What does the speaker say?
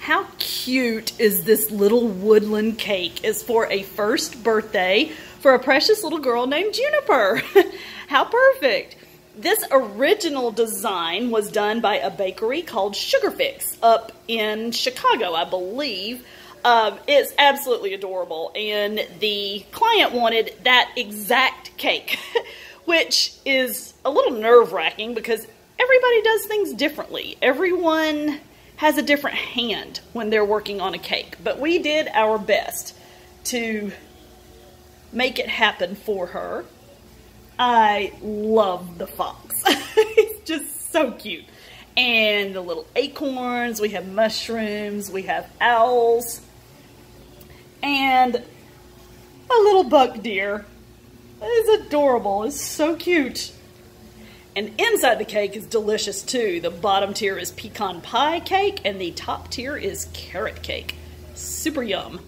How cute is this little woodland cake? It's for a first birthday for a precious little girl named Juniper. How perfect. This original design was done by a bakery called Sugar Fix up in Chicago, I believe. Um, it's absolutely adorable, and the client wanted that exact cake, which is a little nerve-wracking because everybody does things differently. Everyone has a different hand when they're working on a cake, but we did our best to make it happen for her. I love the fox. He's just so cute. And the little acorns, we have mushrooms, we have owls, and a little buck deer. It is adorable. It's so cute. And inside the cake is delicious too. The bottom tier is pecan pie cake and the top tier is carrot cake. Super yum.